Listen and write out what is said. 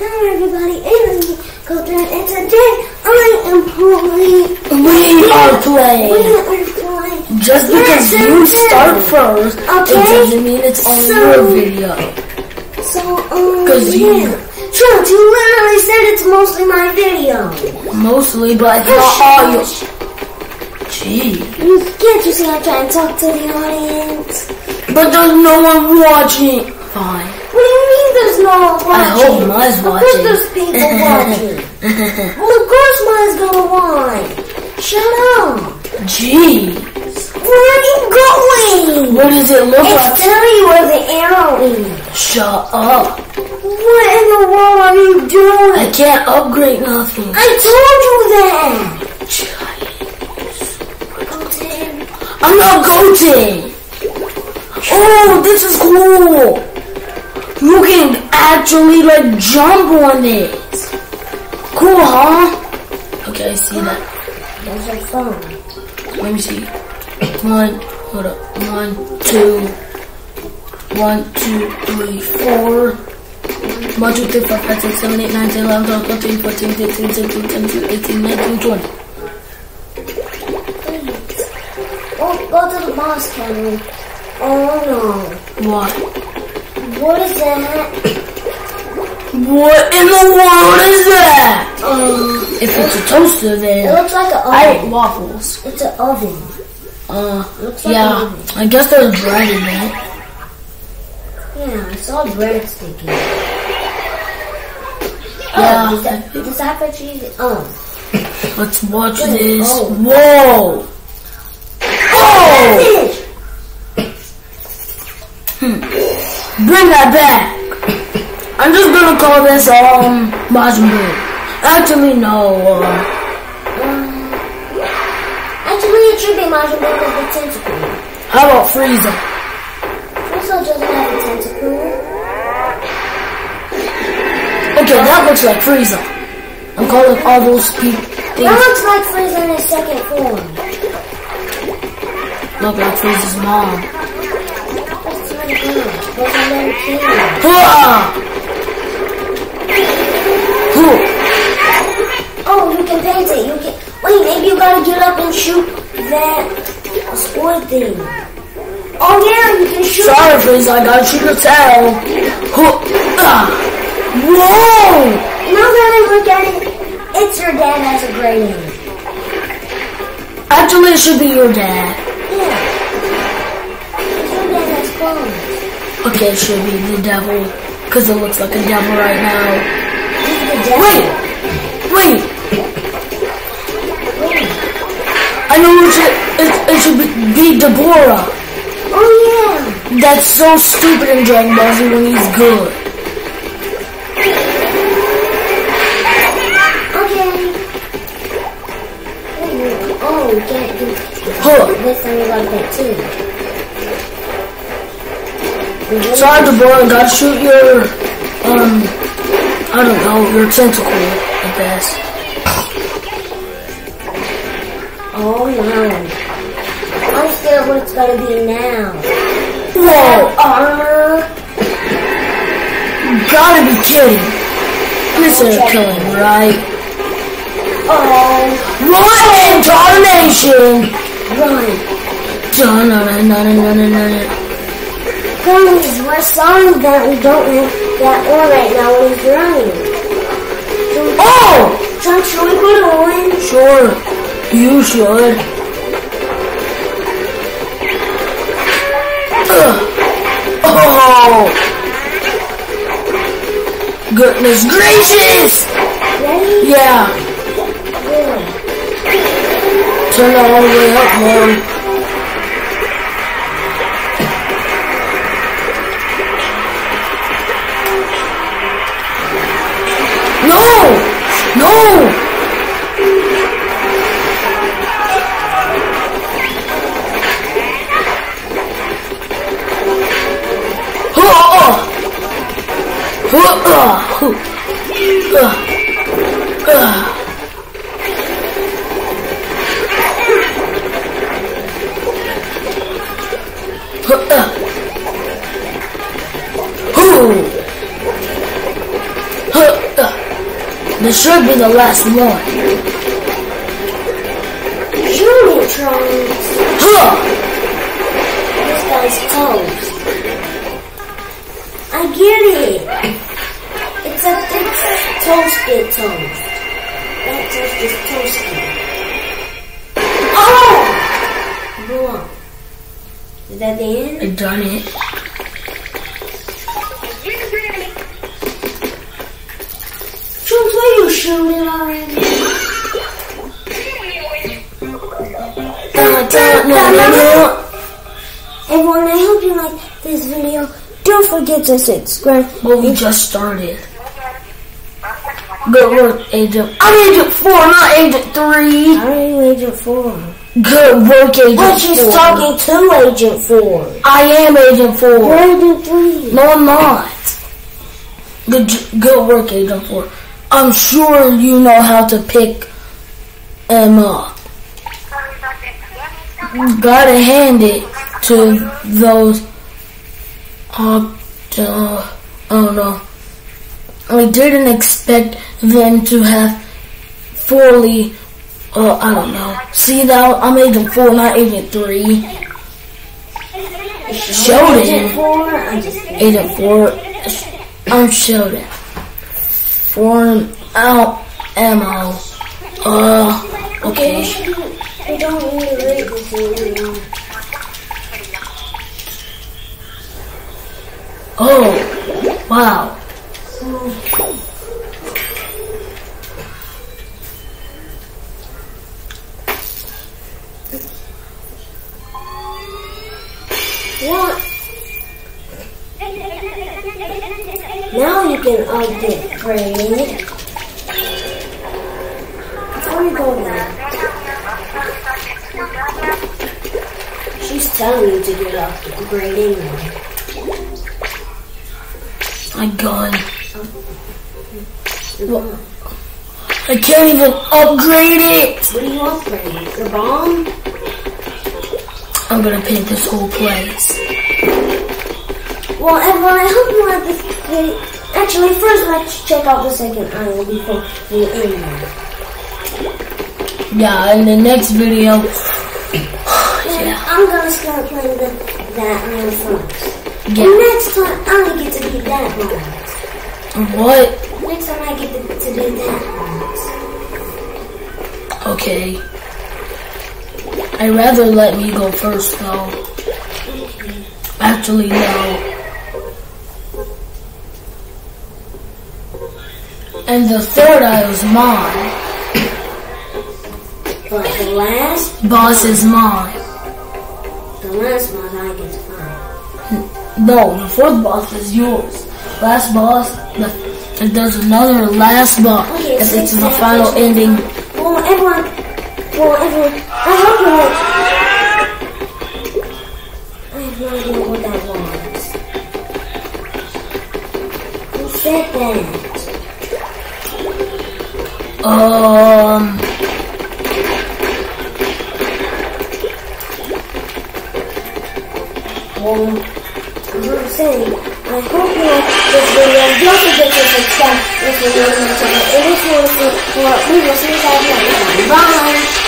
Hello everybody, it's Goten, and today I am playing. We are playing. We are playing. Just because you start first, Okay. it doesn't mean it's on So- your video. So, um, 'Cause yeah. you- Trunks, you literally said it's mostly my video. Mostly, but it's not all your. Gee. You can't you see I try and talk to the audience? But there's no one watching. Fine. What do you mean there's no one watching? I hope mine's Of course there's people watching. well, of course mine's gonna watch. Shut up. Gee. Where are you going? What does it look It's like? telling you where the arrow is. Shut up. What in the world are you doing? I can't upgrade nothing. I told you that. I'm not goating. Oh, this is cool. You can actually like jump on it. Cool, huh? Okay, I see that. There's your phone. Let me see. One, hold up. One, two, one, two, three, four. One, two, three, four, five, six, seven, eight, nine, ten, eleven, twelve, thirteen, fourteen, fifteen, sixteen, seventeen, eighteen, nineteen, twenty. Please. Oh, go to the boss cabin. Oh no. What is that? What in the world is that? Um, If it's a toaster, then it looks like an I oven. waffles. It's an oven. Uh, Looks like an yeah. oven. I guess there's bread in it. Yeah, I saw bread sticking. Yeah. Oh, is that, for cheese? Oh. Let's watch Wait, this. oh. Whoa! Oh! Fish! Bring that back. I'm just gonna call this um Majin Buu. Actually, no. Uh, Um, actually, it should be Majin Buu with the tentacle. how about Frieza? Also doesn't have a tentacle. Okay, that looks like Frieza. I'm calling all those people That looks like Frieza in his second form. look like Frieza's mom. That's not good. That's a little kid. Hurrah! Huh. Oh, you can paint it. You can. Wait, maybe you gotta get up and shoot that squid thing. Oh yeah, you can shoot. Sorry, Frieza, I gotta tell. Huh. Ah. Whoa! Now that I look at it, it's your dad has a name. Actually, it should be your dad. Yeah. It's your dad has clones. Okay, it should be the devil, because it looks like a devil right now. He's the devil. Wait! Wait! Wait. I know it should, it, it should be, be Dabura. Oh yeah. That's so stupid in Dragon Ball Z when he's good. Okay. Oh, you can't do Huh. this time you gotta paint too. Sorry, Dabura, gotta shoot your, um, I don't know, your tentacle, I guess. Oh no. I'm scared what it's gonna be now. Whoa! Armor. Gotta be kidding. This is a killing, right? Oh, Run, incarnation! run. Dun-dun-dun-dun-dun-dun-dun. Guys, we're sorry that we don't have that on right now when he's running. Oh! John, should we put it on? Sure, you should. Ugh. Oh! Goodness gracious! Ready? Yeah, turn it all the way up more. No! No! Oh! Oh! Oh! Should be the last one. Trunks. Huh! This guy's toast. I get it. It's a thick toasted toast. That toast is toasted. Oh! Blew up. Is that the end? I done it. Trunks, where you shooting already? Da- no, no, no. Everyone, I hope you like this video. Don't forget to subscribe. Well, we just started. Good work, Agent. I'm Agent 4, not Agent 3. How are you Agent 4? Good work, Agent But she's 4. talking to Agent 4. I am Agent 4. You're Agent 3. No, I'm not. Good, good work, Agent 4. I'm sure you know how to pick them up. Gotta hand it to those. I don't know. I didn't expect them to have fully. Uh, I don't know. See now, I'm Agent 4, not Agent 3. Sheldon. Agent 4? I just Agent 4, I'm Sheldon. Form out ammo. Uh, okay. We don't this video. Oh, wow. What? You can upgrade it. Before we go she's telling you to get off the upgrade anyway. My gun. What I can't even upgrade it. What are you upgrading? Your bomb? I'm gonna paint this whole place. Well, everyone, I hope you like this video. Actually, first let's check out the second island before we end. Yeah, in the next video. Yeah. I'm gonna start playing the, that island first. And Yeah. next time, I get to be that one. What? Next time I get to, to do that one. Okay. I'd rather let me go first though. Actually, no. And the third eye is mine. But the last, Boss is mine. the last one I get to find. No, the fourth boss is yours. Last boss, the, there's another last boss. Okay, If it's the final ending. Well, everyone, well, everyone, I hope you like. I have no idea what that was. Who said that? Um, Well, I'm gonna I hope you like this video. Don't forget to subscribe if you're new to the channel. And if you want to see more, we will see you guys next. Bye!